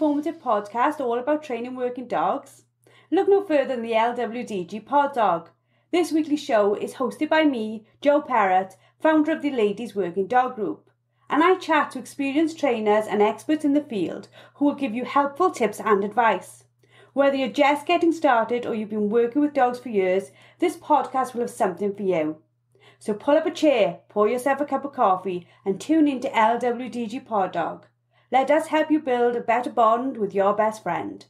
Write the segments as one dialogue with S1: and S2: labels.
S1: informative podcast all about training working dogs? Look no further than the LWDG Pod Dog. This weekly show is hosted by me, Joe Perrott, founder of the Ladies Working Dog Group, and I chat to experienced trainers and experts in the field who will give you helpful tips and advice. Whether you're just getting started or you've been working with dogs for years, this podcast will have something for you. So pull up a chair, pour yourself a cup of coffee, and tune in to LWDG Pod Dog. Let us help you build a better bond with your best friend.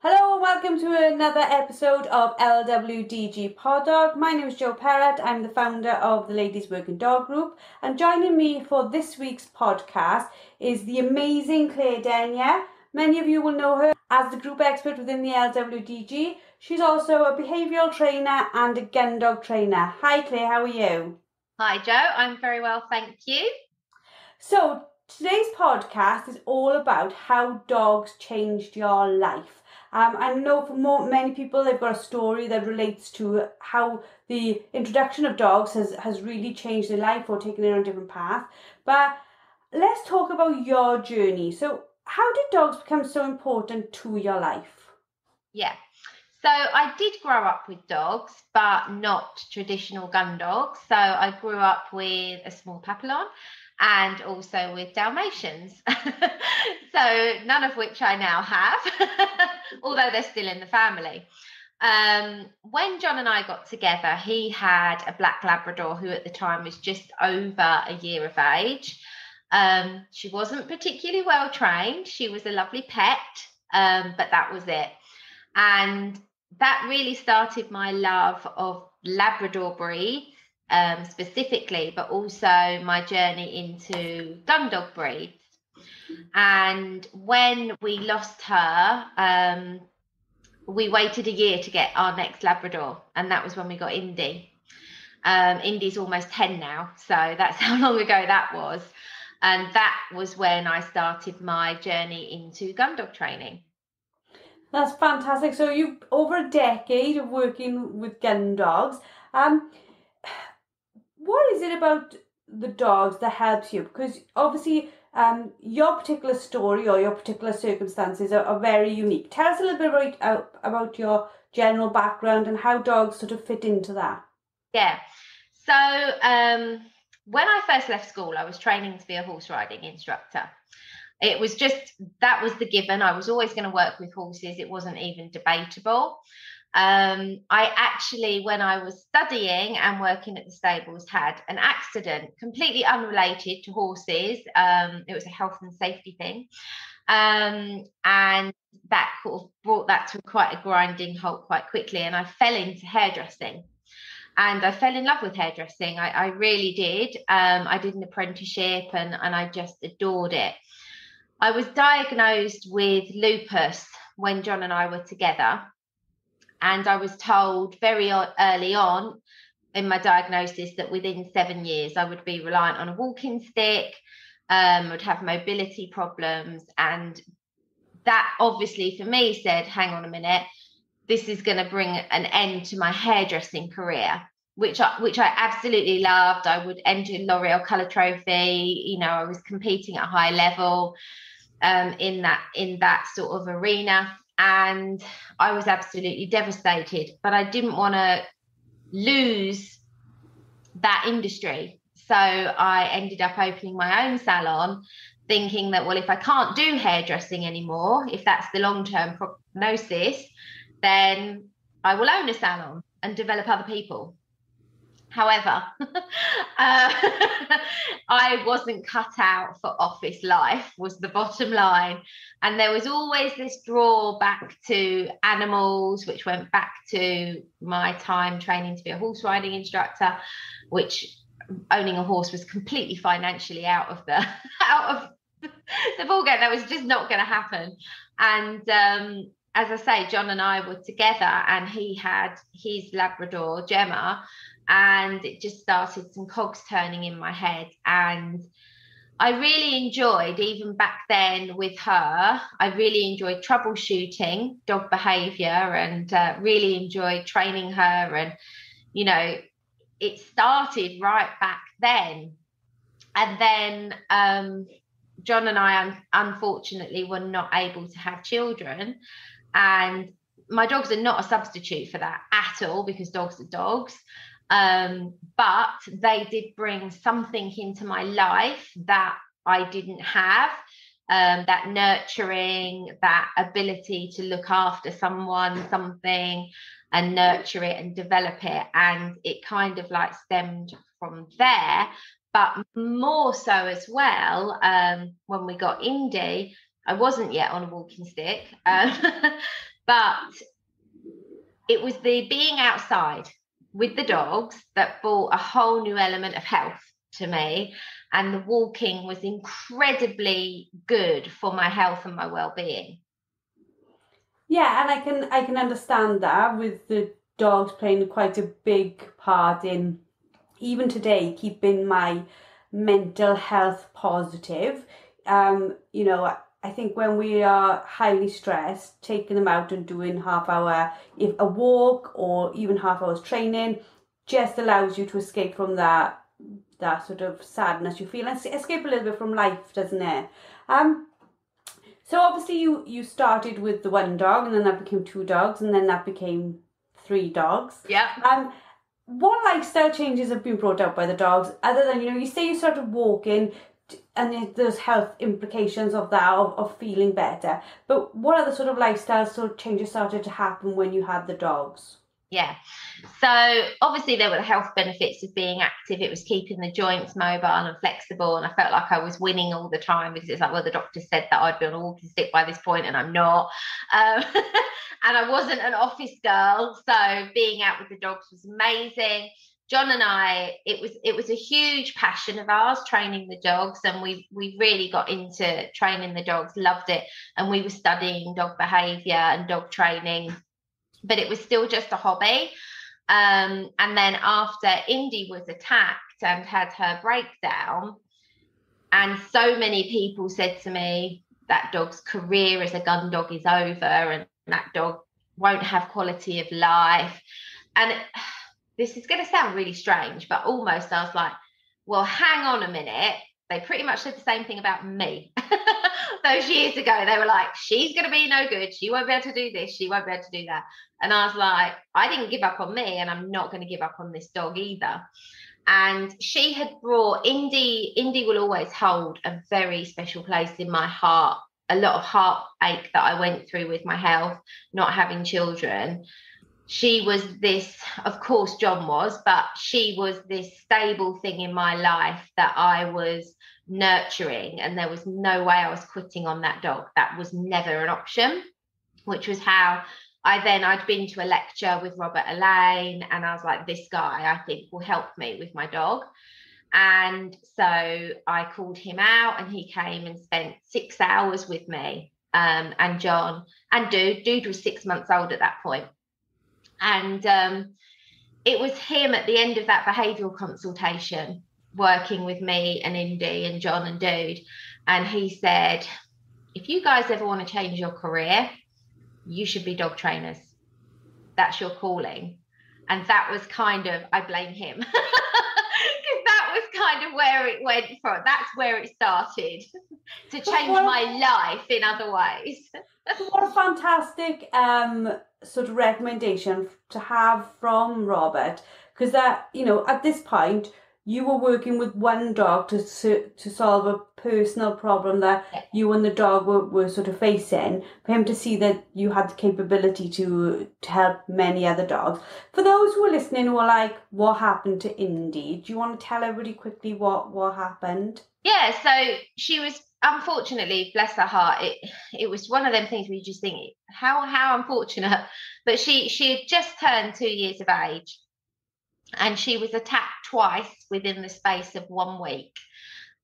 S1: Hello and welcome to another episode of LWDG Pod Dog. My name is Joe Perrott. I'm the founder of the Ladies Working Dog Group, and joining me for this week's podcast is the amazing Claire Denyer. Many of you will know her as the group expert within the LWDG. She's also a behavioural trainer and a gun dog trainer. Hi Claire, how are you?
S2: Hi Joe, I'm very well, thank you.
S1: So, today's podcast is all about how dogs changed your life. Um, I know for more, many people, they've got a story that relates to how the introduction of dogs has, has really changed their life or taken it on a different path. But let's talk about your journey. So, how did dogs become so important to your life?
S2: Yeah. So I did grow up with dogs, but not traditional gun dogs. So I grew up with a small Papillon and also with Dalmatians. so none of which I now have, although they're still in the family. Um, when John and I got together, he had a black Labrador who at the time was just over a year of age. Um, she wasn't particularly well trained. She was a lovely pet, um, but that was it. And that really started my love of Labrador breed um, specifically, but also my journey into gun dog breeds. And when we lost her, um, we waited a year to get our next Labrador, and that was when we got Indy. Um, Indy's almost 10 now, so that's how long ago that was. And that was when I started my journey into gun dog training.
S1: That's fantastic. So you've over a decade of working with gun dogs. Um, what is it about the dogs that helps you? Because obviously, um, your particular story or your particular circumstances are, are very unique. Tell us a little bit about uh, about your general background and how dogs sort of fit into that.
S2: Yeah. So um, when I first left school, I was training to be a horse riding instructor it was just that was the given. I was always going to work with horses. It wasn't even debatable. Um, I actually, when I was studying and working at the stables, had an accident completely unrelated to horses. Um, it was a health and safety thing. Um, and that sort of brought that to quite a grinding halt quite quickly. And I fell into hairdressing. And I fell in love with hairdressing. I, I really did. Um, I did an apprenticeship and, and I just adored it. I was diagnosed with lupus when John and I were together. And I was told very early on in my diagnosis that within seven years I would be reliant on a walking stick, um, would have mobility problems. And that obviously for me said, hang on a minute, this is going to bring an end to my hairdressing career which I, which I absolutely loved. I would enter L'Oreal Color Trophy. You know, I was competing at a high level um, in that in that sort of arena, and I was absolutely devastated. But I didn't want to lose that industry, so I ended up opening my own salon, thinking that well, if I can't do hairdressing anymore, if that's the long term prognosis, then I will own a salon and develop other people However, uh, I wasn't cut out for office life, was the bottom line. And there was always this draw back to animals, which went back to my time training to be a horse riding instructor, which owning a horse was completely financially out of the out of the ballgame. That was just not going to happen. And um, as I say, John and I were together, and he had his Labrador Gemma, and it just started some cogs turning in my head and I really enjoyed, even back then with her, I really enjoyed troubleshooting dog behavior and uh, really enjoyed training her. And, you know, it started right back then. And then um, John and I, un- unfortunately, were not able to have children. And my dogs are not a substitute for that at all because dogs are dogs. Um, but they did bring something into my life that I didn't have. Um, that nurturing, that ability to look after someone, something, and nurture it and develop it. And it kind of like stemmed from there. But more so as well, um, when we got Indy, I wasn't yet on a walking stick, um, but it was the being outside with the dogs that brought a whole new element of health to me. And the walking was incredibly good for my health and my well-being.
S1: Yeah and i can i can understand that with the dogs playing quite a big part in even today keeping my mental health positive. Um you know I think when we are highly stressed, taking them out and doing half hour, if a walk or even half hours training, just allows you to escape from that that sort of sadness you feel and escape a little bit from life, doesn't it? Um. So obviously you you started with the one dog, and then that became two dogs, and then that became three dogs.
S2: Yeah.
S1: Um. What lifestyle changes have been brought out by the dogs, other than you know you say you started walking? And there's health implications of that of, of feeling better. But what other sort of lifestyle sort of changes started to happen when you had the dogs?
S2: Yeah. So obviously there were the health benefits of being active. It was keeping the joints mobile and flexible and i felt like i was winning all the time because it's like well the doctor said that i'd be on walking stick by this point and i'm not. Um, and i wasn't an office girl so being out with the dogs was amazing John and I, it was it was a huge passion of ours training the dogs, and we we really got into training the dogs, loved it, and we were studying dog behaviour and dog training, but it was still just a hobby. Um, and then after Indy was attacked and had her breakdown, and so many people said to me that dog's career as a gun dog is over, and that dog won't have quality of life, and. It, this is going to sound really strange, but almost I was like, well, hang on a minute. They pretty much said the same thing about me. Those years ago, they were like, she's going to be no good. She won't be able to do this. She won't be able to do that. And I was like, I didn't give up on me, and I'm not going to give up on this dog either. And she had brought Indy, Indy will always hold a very special place in my heart. A lot of heartache that I went through with my health, not having children she was this, of course, John was, but she was this stable thing in my life that I was nurturing. And there was no way I was quitting on that dog. That was never an option, which was how I then I'd been to a lecture with Robert Elaine and I was like, this guy I think will help me with my dog. And so I called him out and he came and spent six hours with me. Um, and John and Dude, Dude was six months old at that point. And um, it was him at the end of that behavioural consultation working with me and Indy and John and Dude. And he said, if you guys ever want to change your career, you should be dog trainers. That's your calling. And that was kind of, I blame him. Because that was kind of where it went from. That's where it started to change my life in other ways.
S1: what a fantastic um sort of recommendation to have from Robert because that you know at this point you were working with one dog to to solve a personal problem that you and the dog were, were sort of facing for him to see that you had the capability to to help many other dogs. For those who are listening who are like what happened to indy? Do you want to tell everybody quickly what what happened?
S2: Yeah so she was unfortunately, bless her heart, it it was one of them things where you just think how how unfortunate. But she she had just turned two years of age, and she was attacked twice within the space of one week.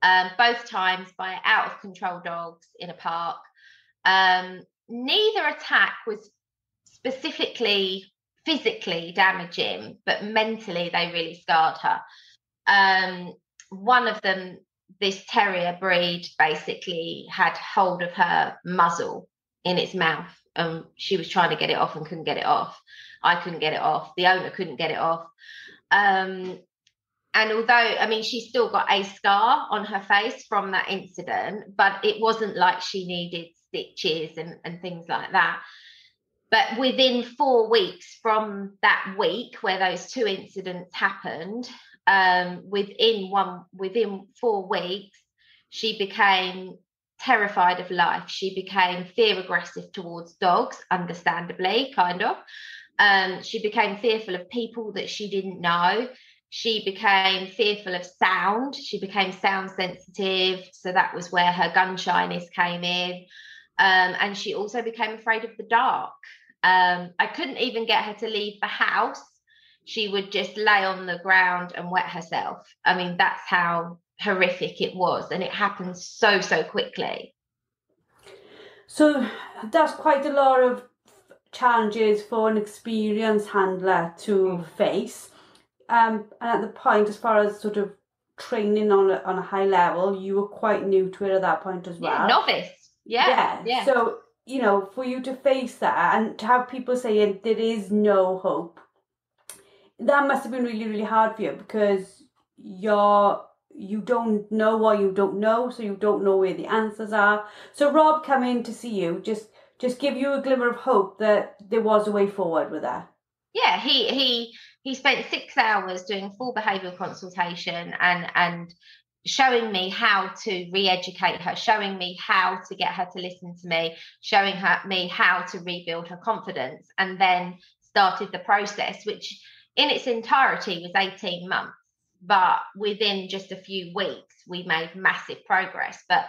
S2: Um, both times by out of control dogs in a park. Um, neither attack was specifically physically damaging, but mentally they really scarred her. Um, one of them this terrier breed basically had hold of her muzzle in its mouth and she was trying to get it off and couldn't get it off i couldn't get it off the owner couldn't get it off um, and although I mean she still got a scar on her face from that incident, but it wasn't like she needed stitches and, and things like that. But within four weeks from that week where those two incidents happened, um, within one within four weeks, she became terrified of life. She became fear aggressive towards dogs, understandably, kind of. Um, she became fearful of people that she didn't know. She became fearful of sound. She became sound sensitive. So that was where her gun shyness came in. Um, and she also became afraid of the dark. Um, I couldn't even get her to leave the house. She would just lay on the ground and wet herself. I mean, that's how horrific it was. And it happened so, so quickly.
S1: So that's quite a lot of challenges for an experienced handler to mm. face. Um, and at the point, as far as sort of training on a, on a high level, you were quite new to it at that point as well.
S2: Yeah, novice. Yeah, yeah.
S1: Yeah. So, you know, for you to face that and to have people saying there is no hope, that must have been really, really hard for you because you're you don't know what you don't know, so you don't know where the answers are. So Rob coming to see you, just just give you a glimmer of hope that there was a way forward with that.
S2: Yeah, he he he spent six hours doing full behavioural consultation and and showing me how to re-educate her showing me how to get her to listen to me showing her me how to rebuild her confidence and then started the process which in its entirety was 18 months but within just a few weeks we made massive progress but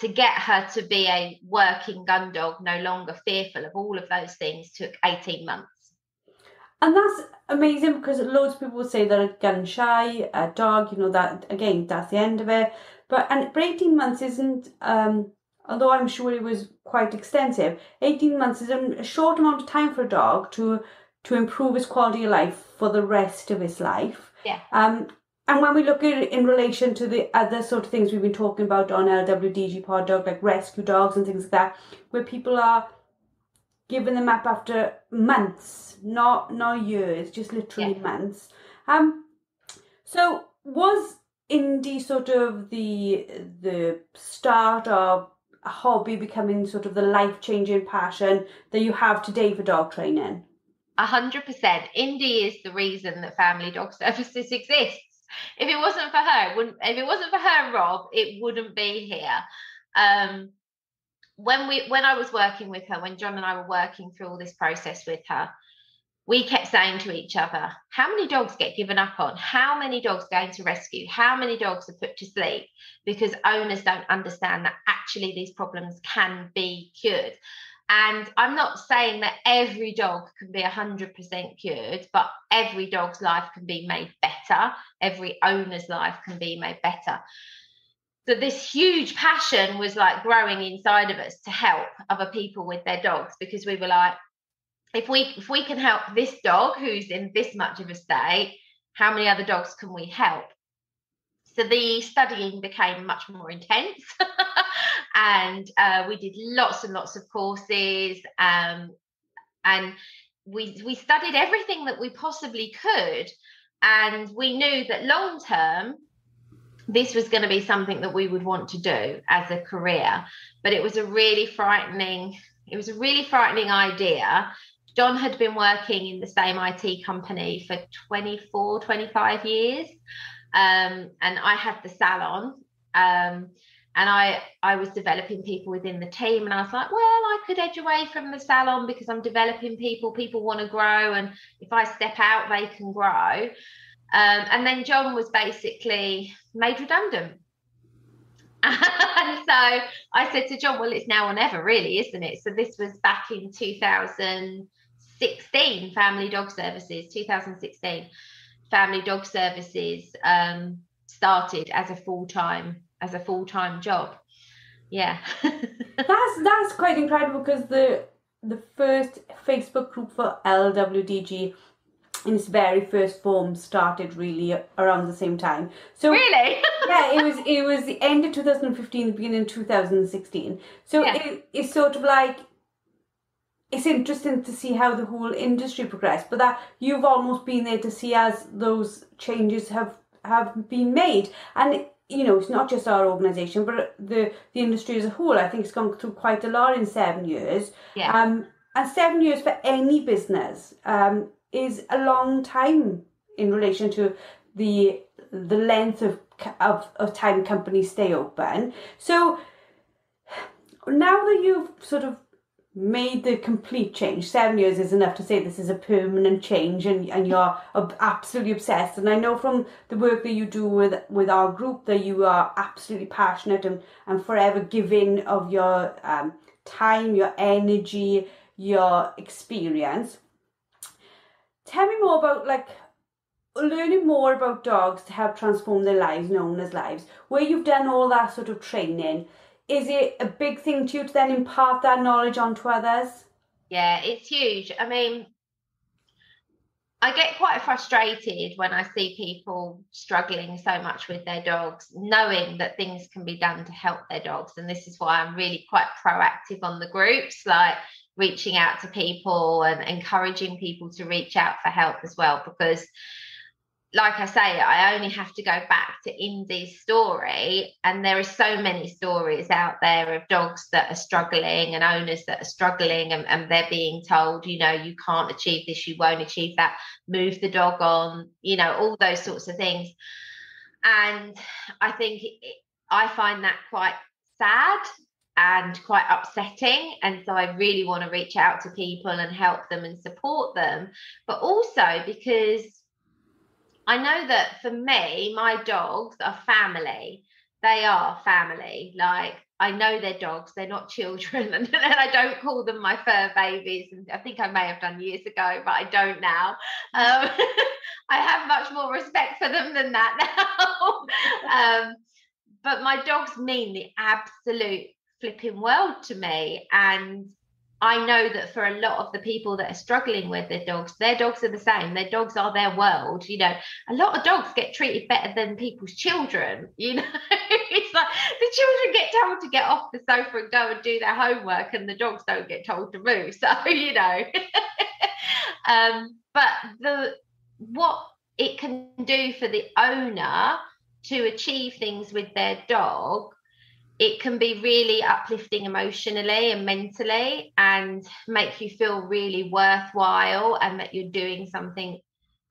S2: to get her to be a working gun dog no longer fearful of all of those things took 18 months
S1: and that's amazing because loads of people say they're gun shy, a dog, you know, that again, that's the end of it. But and but 18 months isn't um although I'm sure it was quite extensive, 18 months is a short amount of time for a dog to to improve his quality of life for the rest of his life.
S2: Yeah.
S1: Um and when we look at it in relation to the other sort of things we've been talking about on LWDG Pod Dog, like rescue dogs and things like that, where people are given them up after months, not not years, just literally yeah. months. Um, so was Indy sort of the the start of a hobby becoming sort of the life changing passion that you have today for dog training?
S2: A hundred percent. Indy is the reason that Family Dog Services exists. If it wasn't for her, it wouldn't. If it wasn't for her, Rob, it wouldn't be here. Um, when we when I was working with her, when John and I were working through all this process with her, we kept saying to each other, how many dogs get given up on? How many dogs go into rescue? How many dogs are put to sleep because owners don't understand that actually these problems can be cured. And I'm not saying that every dog can be 100% cured, but every dog's life can be made better. Every owner's life can be made better so this huge passion was like growing inside of us to help other people with their dogs because we were like if we if we can help this dog who's in this much of a state how many other dogs can we help so the studying became much more intense. And uh, we did lots and lots of courses um, and we we studied everything that we possibly could. And we knew that long term this was going to be something that we would want to do as a career. But it was a really frightening it was a really frightening idea. John had been working in the same it company for 24 25 years um, and i had the salon um, and I, I was developing people within the team and i was like well i could edge away from the salon because i'm developing people people want to grow and if i step out they can grow um, and then John was basically made redundant. and so I said to John, well, it's now or never, really, isn't it? So this was back in 2016, Family Dog Services, 2016, Family Dog Services um, started as a full time as a full time job. Yeah,
S1: that's that's quite incredible because the the first Facebook group for LWDG in its very first form started really around the same time. So
S2: really,
S1: yeah, it was it was the end of 2015, the beginning of 2016. So yeah. it, it's sort of like it's interesting to see how the whole industry progressed, but that you've almost been there to see as those changes have have been made. And you know, it's not just our organisation, but the the industry as a whole. I think it's gone through quite a lot in seven years.
S2: Yeah.
S1: Um, and seven years for any business um, is a long time in relation to the the length of of, of time companies stay open. So now that you've sort of made the complete change. Seven years is enough to say this is a permanent change and, and you're absolutely obsessed. And I know from the work that you do with, with our group that you are absolutely passionate and, and forever giving of your um, time, your energy, your experience. Tell me more about like learning more about dogs to help transform their lives, known as lives, where you've done all that sort of training is it a big thing to you to then impart that knowledge onto others?
S2: Yeah, it's huge. I mean, I get quite frustrated when I see people struggling so much with their dogs, knowing that things can be done to help their dogs. And this is why I'm really quite proactive on the groups, like reaching out to people and encouraging people to reach out for help as well, because like I say, I only have to go back to Indy's story, and there are so many stories out there of dogs that are struggling and owners that are struggling, and, and they're being told, you know, you can't achieve this, you won't achieve that, move the dog on, you know, all those sorts of things. And I think it, I find that quite sad and quite upsetting. And so I really want to reach out to people and help them and support them, but also because I know that for me, my dogs are family. They are family. Like I know they're dogs, they're not children, and, and, I don't call them my fur babies. And I think I may have done years ago, but I don't now. Um, I have much more respect for them than that now. um, but my dogs mean the absolute flipping world to me, and I know that for a lot of the people that are struggling with their dogs, their dogs are the same. Their dogs are their world. You know, a lot of dogs get treated better than people's children. You know, it's like the children get told to get off the sofa and go and do their homework, and the dogs don't get told to move. So, you know, um, but the what it can do for the owner to achieve things with their dog it can be really uplifting emotionally and mentally and make you feel really worthwhile and that you're doing something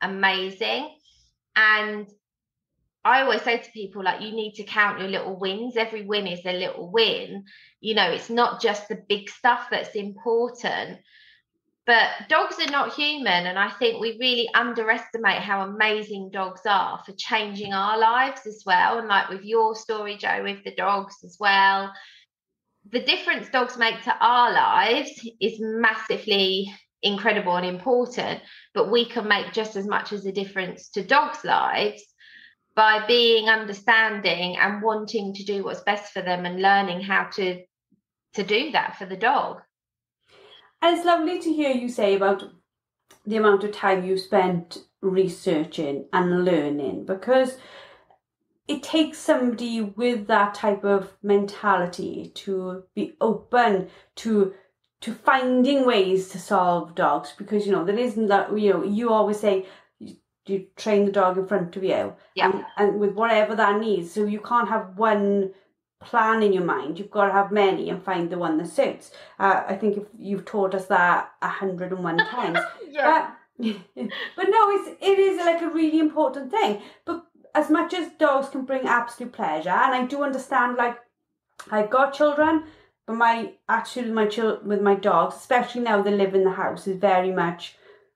S2: amazing and I always say to people, like, you need to count your little wins. Every win is a little win. You know, it's not just the big stuff that's important. But dogs are not human. And I think we really underestimate how amazing dogs are for changing our lives as well. And like with your story, Joe, with the dogs as well, the difference dogs make to our lives is massively incredible and important. But we can make just as much as a difference to dogs' lives by being understanding and wanting to do what's best for them and learning how to to do that for the dog.
S1: And it's lovely to hear you say about the amount of time you spent researching and learning because it takes somebody with that type of mentality to be open to to finding ways to solve dogs because you know there isn't that you know you always say you, train the dog in front of you
S2: yeah.
S1: and, and with whatever that needs so you can't have one plan in your mind. You've got to have many and find the one that suits. Uh, I think if you've taught us that a hundred and one times.
S2: yeah.
S1: But, but no, it's it is like a really important thing. But as much as dogs can bring absolute pleasure, and I do understand, like I've got children, but my attitude with my chil- with my dogs, especially now they live in the house, is very much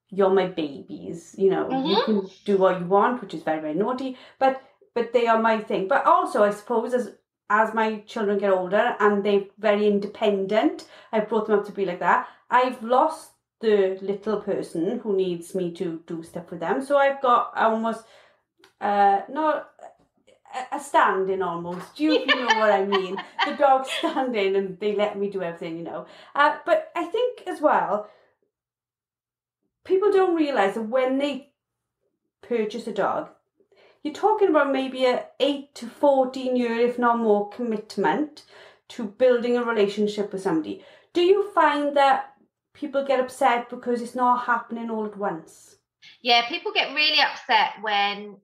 S1: you're my babies. You know, mm-hmm. you can do what you want, which is very very naughty, but but they are my thing. But also, I suppose as as my children get older and they're very independent, I've brought them up to be like that. I've lost the little person who needs me to do stuff with them. So I've got almost uh not a standing almost. Do you, know what I mean? The dog standing and they let me do everything, you know. Uh, but I think as well, people don't realise that when they purchase a dog, you're talking about maybe a 8 to 14 year if not more commitment to building a relationship with somebody do you find that people get upset because it's not happening all at once
S2: yeah people get really upset when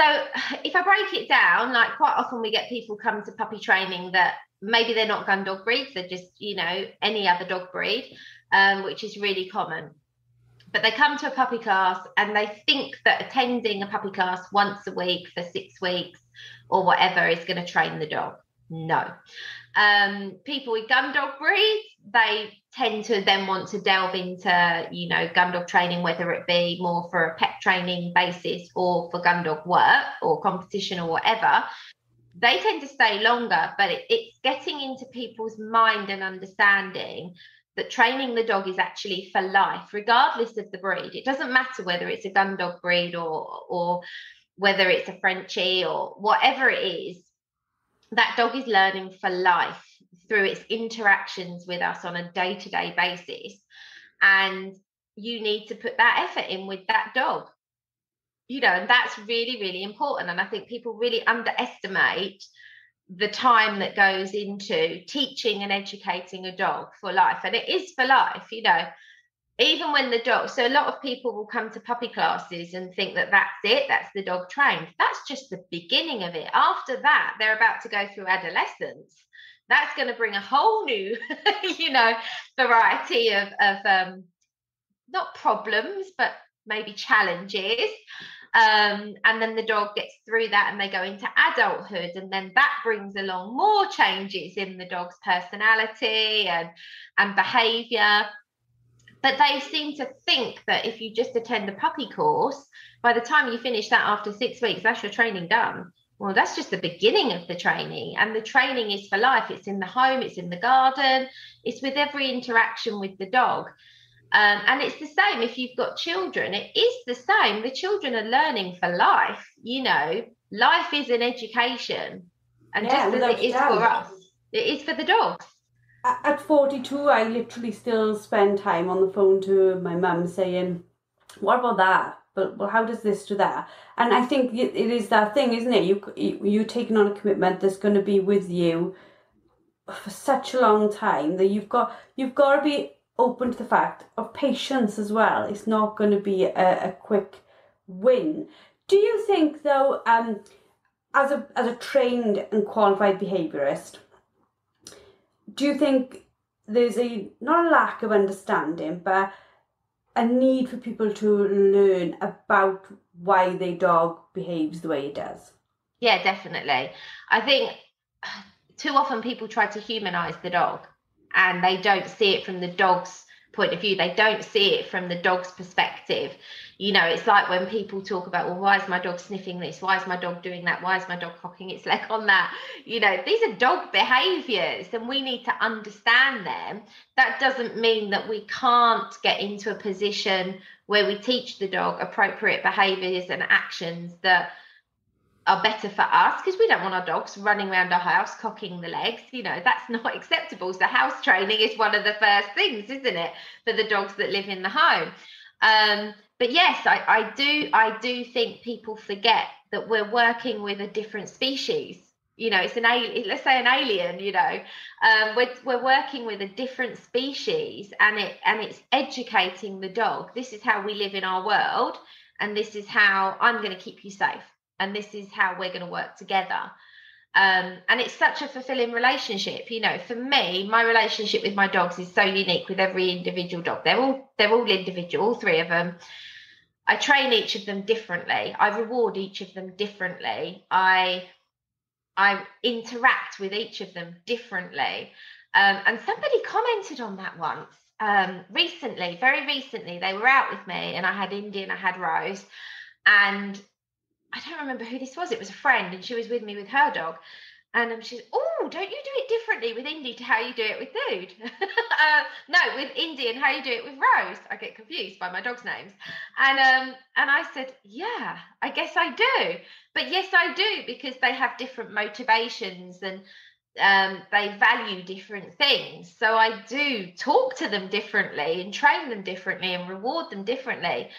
S2: So if I break it down, like quite often we get people come to puppy training that maybe they're not gun dog breeds, they're just, you know, any other dog breed, um, which is really common. But they come to a puppy class and they think that attending a puppy class once a week for six weeks or whatever is going to train the dog. No. Um, people with gun dog breeds, they tend to then want to delve into, you know, gun dog training, whether it be more for a pet training basis or for gun dog work or competition or whatever. They tend to stay longer, but it, it's getting into people's mind and understanding that training the dog is actually for life, regardless of the breed. It doesn't matter whether it's a gun dog breed or or whether it's a Frenchie or whatever it is. That dog is learning for life through its interactions with us on a day to day basis. And you need to put that effort in with that dog. You know, and that's really, really important. And I think people really underestimate the time that goes into teaching and educating a dog for life. And it is for life, you know, even when the dog, so a lot of people will come to puppy classes and think that that's it, that's the dog trained. That's just the beginning of it. After that, they're about to go through adolescence. That's going to bring a whole new, you know, variety of, of um, not problems, but maybe challenges um, and then the dog gets through that and they go into adulthood and then that brings along more changes in the dog's personality and and behavior. But they seem to think that if you just attend a puppy course by the time you finish that after six weeks that's your training done. Well that's just the beginning of the training and the training is for life. It's in the home it's in the garden it's with every interaction with the dog um, and it's the same if you've got children, it is the same. The children are learning for life. You know, life is an education. And yeah, just as it is doubt. for us, it is for the dogs.
S1: At 42, I literally still spend time on the phone to my mum saying, What about that? But well, how does this do that? And I think it is that thing, isn't it? You you taking on a commitment that's going to be with you for such a long time that you've got you've got to be open to the fact of patience as well. It's not going to be a, a quick win. Do you think, though, um, as a as a trained and qualified behaviourist, do you think there's a not a lack of understanding, but a need for people to learn about why their dog behaves the way it does?
S2: Yeah, definitely. I think too often people try to humanize the dog and they don't see it from the dog's point of view. They don't see it from the dog's perspective. You know, it's like when people talk about, well, why is my dog sniffing this? Why is my dog doing that? Why is my dog cocking its leg on that? You know, these are dog behaviors and we need to understand them. That doesn't mean that we can't get into a position where we teach the dog appropriate behaviors and actions that are better for us because we don't want our dogs running around our house cocking the legs. You know, that's not acceptable. So, house training is one of the first things, isn't it, for the dogs that live in the home? Um, but yes, I, I do. I do think people forget that we're working with a different species. You know, it's an alien. Let's say an alien. You know, um, we're we're working with a different species, and it and it's educating the dog. This is how we live in our world, and this is how I'm going to keep you safe and this is how we're going to work together. Um, and it's such a fulfilling relationship you know for me my relationship with my dogs is so unique with every individual dog. They're all they're all individual all three of them. I train each of them differently. I reward each of them differently. I i interact with each of them differently. Um, and somebody commented on that once um, recently very recently. They were out with me and i had indy and i had rose. And I don't remember who this was. It was a friend, and she was with me with her dog. And um, she's, oh, don't you do it differently with Indy to how you do it with Dude? uh, no, with Indy and how you do it with Rose. I get confused by my dog's names. And um, and I said, yeah, I guess I do. But yes, I do because they have different motivations and um, they value different things. So I do talk to them differently and train them differently and reward them differently.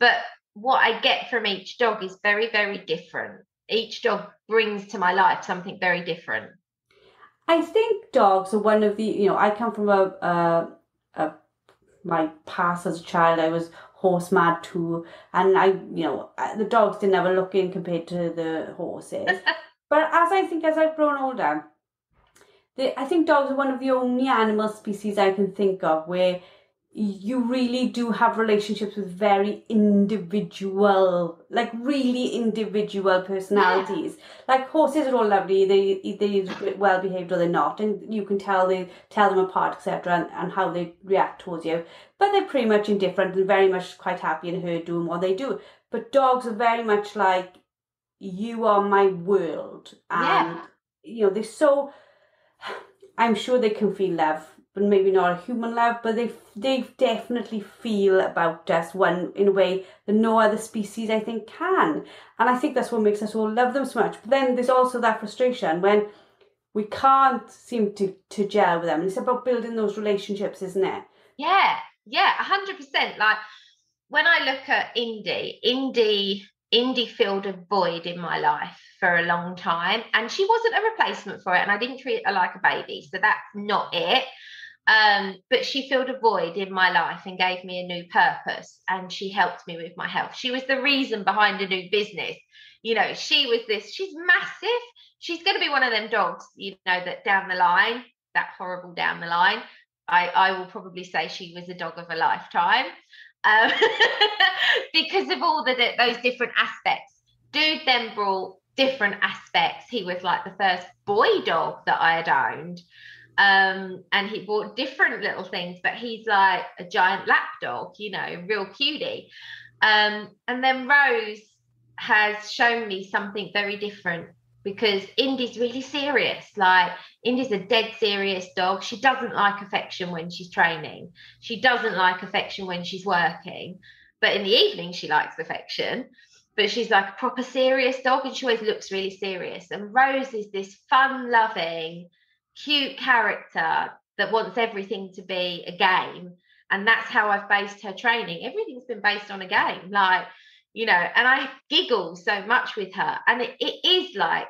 S2: But what I get from each dog is very, very different. Each dog brings to my life something very different.
S1: I think dogs are one of the, you know, I come from a, a, a my past as a child, I was horse mad too. And I, you know, the dogs didn't a look in compared to the horses. but as I think as I've grown older, the, I think dogs are one of the only animal species I can think of where you really do have relationships with very individual, like really individual personalities. Yeah. Like horses are all lovely; they they well behaved or they're not, and you can tell they tell them apart, etc., and, and how they react towards you. But they're pretty much indifferent and very much quite happy in her doing what they do. But dogs are very much like you are my world, and yeah. you know they're so. I'm sure they can feel love but maybe not a human love, but they they definitely feel about us one in a way that no other species I think can, and I think that's what makes us all love them so much. But then there's also that frustration when we can't seem to to gel with them, and it's about building those relationships, isn't it?
S2: Yeah, yeah, hundred percent. Like when I look at Indy, indie, Indy filled a void in my life for a long time, and she wasn't a replacement for it, and I didn't treat her like a baby, so that's not it. Um, but she filled a void in my life and gave me a new purpose. And she helped me with my health. She was the reason behind a new business. You know, she was this, she's massive. She's going to be one of them dogs, you know, that down the line, that horrible down the line, I, I will probably say she was a dog of a lifetime um, because of all the, those different aspects. Dude then brought different aspects. He was like the first boy dog that I had owned. Um, and he bought different little things, but he's like a giant lap dog, you know, real cutie. Um, and then Rose has shown me something very different because Indy's really serious. Like Indy's a dead serious dog. She doesn't like affection when she's training. She doesn't like affection when she's working. But in the evening, she likes affection. But she's like a proper serious dog and she always looks really serious. And Rose is this fun loving, cute character that wants everything to be a game. And that's how I've based her training. Everything's been based on a game. Like, you know, and I giggle so much with her. And it, it is like,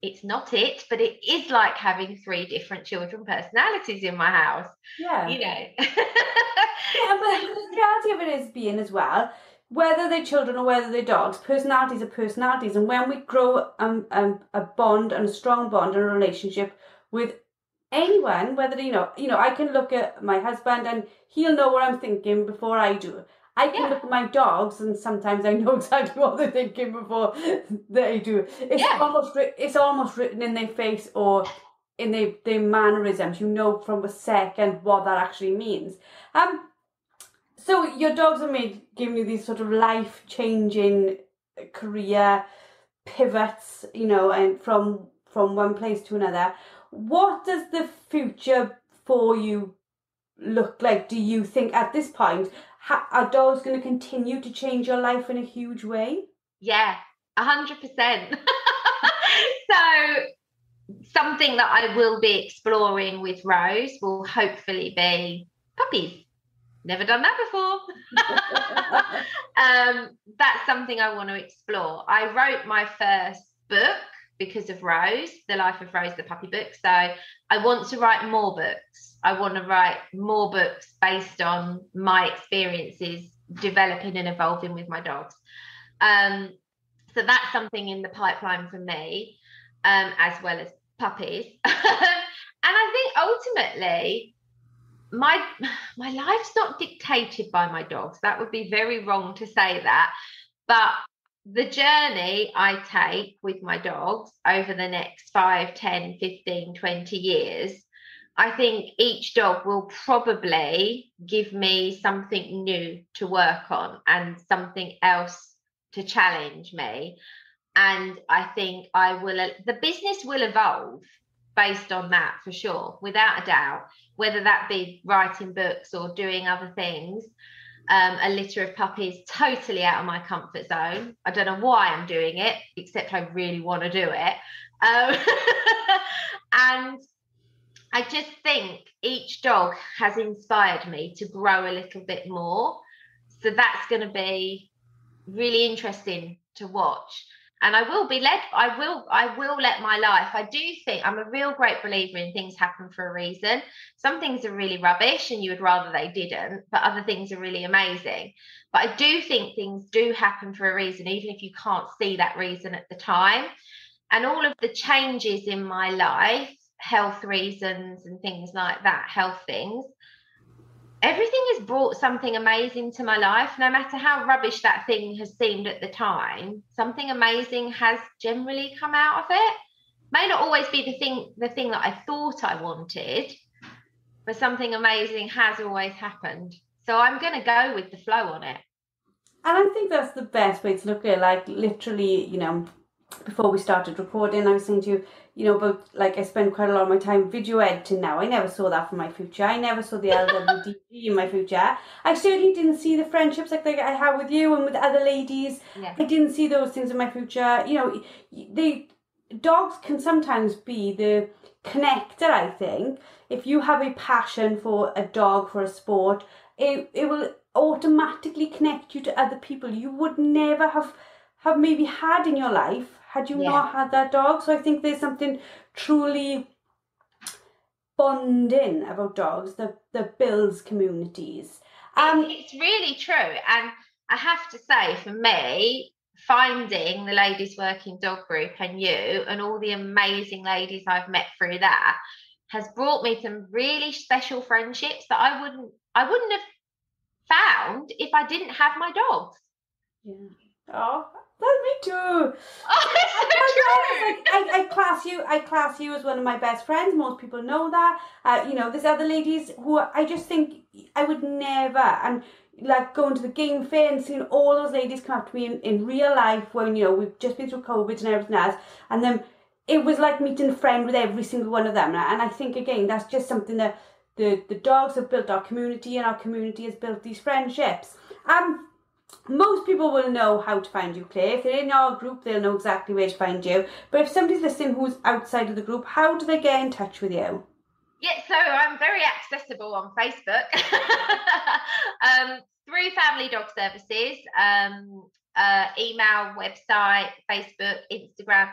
S2: it's not it, but it is like having three different children personalities in my house.
S1: Yeah.
S2: You know.
S1: yeah, but the reality of it is being as well, whether they're children or whether they're dogs, personalities are personalities. And when we grow um, um, a bond and a strong bond and a relationship with anyone, whether you know, you know, I can look at my husband and he'll know what I'm thinking before I do. I can yeah. look at my dogs and sometimes I know exactly what they're thinking before they do. It's yeah. almost it's almost written in their face or in their, their mannerisms. You know from a second what that actually means. Um, so your dogs are made giving you these sort of life changing career pivots, you know, and from from one place to another what does the future for you look like? Do you think at this point are dogs going to continue to change your life in a huge way?
S2: Yeah, a hundred percent. So something that I will be exploring with Rose will hopefully be puppies. Never done that before. um, that's something I want to explore. I wrote my first book because of Rose, the life of Rose, the puppy book. So I want to write more books. I want to write more books based on my experiences developing and evolving with my dogs. Um, so that's something in the pipeline for me, um, as well as puppies. and I think ultimately, my my life's not dictated by my dogs. That would be very wrong to say that. But the journey I take with my dogs over the next 5, 10, 15, 20 years, I think each dog will probably give me something new to work on and something else to challenge me. And I think I will, the business will evolve based on that for sure, without a doubt, whether that be writing books or doing other things um, a litter of puppies totally out of my comfort zone. I don't know why I'm doing it, except I really want to do it. Um, and I just think each dog has inspired me to grow a little bit more. So that's going to be really interesting to watch. And I will be led. I will. I will let my life. I do think I'm a real great believer in things happen for a reason. Some things are really rubbish, and you would rather they didn't. But other things are really amazing. But I do think things do happen for a reason, even if you can't see that reason at the time. And all of the changes in my life, health reasons and things like that, health things, everything has brought something amazing to my life no matter how rubbish that thing has seemed at the time. Something amazing has generally come out of it. May not always be the thing the thing that i thought i wanted but something amazing has always happened. So i'm going to go with the flow on it.
S1: And i think that's the best way to look at it. Like literally you know before we started recording, I was saying to you, you know, about like I spend quite a lot of my time video editing now. I never saw that for my future. I never saw the LWDG in my future. I certainly didn't see the friendships like, like I have with you and with other ladies. Yeah. I didn't see those things in my future. You know, they dogs can sometimes be the connector. I think if you have a passion for a dog for a sport, it it will automatically connect you to other people you would never have have maybe had in your life had you yeah. not had that dog. So I think there's something truly bonding about dogs that, that builds communities.
S2: Um, it's really true. And I have to say, for me, finding the ladies working dog group and you and all the amazing ladies I've met through that has brought me some really special friendships that I wouldn't I wouldn't have found if I didn't have my dogs.
S1: Yeah. Oh, well, me too.
S2: Oh, so.
S1: Like, I, I class you. I class you as one of my best friends. Most people know that. Uh, you know, there's other ladies who I just think I would never. And like going to the game fair and seeing all those ladies come up to me in, in real life when you know we've just been through COVID and everything else, and then it was like meeting a friend with every single one of them. And I think again that's just something that the the dogs have built our community, and our community has built these friendships. Um most people will know how to find you, Claire. If they're in our group, they'll know exactly where to find you. But if somebody's listening who's outside of the group, how do they get in touch with you?
S2: Yeah, so I'm very accessible on Facebook um, through Family Dog Services, um, uh, email, website, Facebook, Instagram.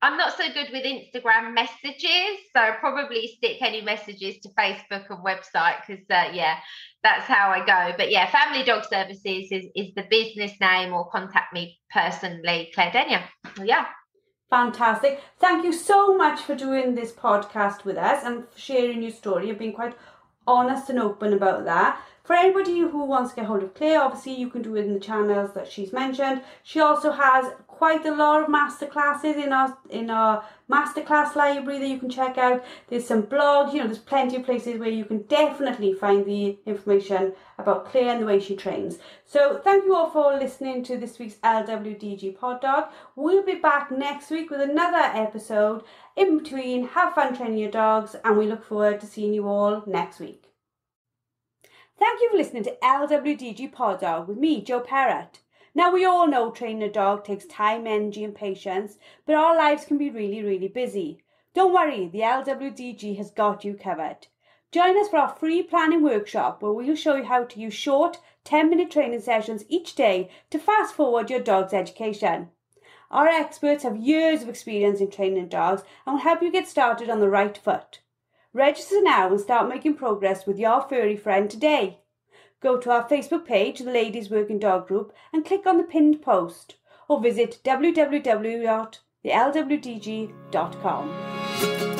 S2: I'm not so good with Instagram messages, so probably stick any messages to Facebook and website because, uh, yeah, that's how I go. But yeah, Family Dog Services is, is the business name, or contact me personally, Claire Denyer. Yeah.
S1: Fantastic. Thank you so much for doing this podcast with us and sharing your story. You've been quite honest and open about that. For anybody who wants to get hold of Claire, obviously you can do it in the channels that she's mentioned. She also has quite a lot of masterclasses in our in our masterclass library that you can check out. There's some blogs, you know, there's plenty of places where you can definitely find the information about Claire and the way she trains. So thank you all for listening to this week's LWDG Pod Dog. We'll be back next week with another episode in between Have Fun Training Your Dogs, and we look forward to seeing you all next week. Thank you for listening to LWDG Pod Dog with me, Jo Perrott. Now, we all know training a dog takes time, energy, and patience, but our lives can be really, really busy. Don't worry, the LWDG has got you covered. Join us for our free planning workshop where we'll show you how to use short 10 minute training sessions each day to fast forward your dog's education. Our experts have years of experience in training dogs and will help you get started on the right foot. Register now and start making progress with your furry friend today. Go to our Facebook page, the Ladies Working Dog Group, and click on the pinned post or visit www.thelwdg.com.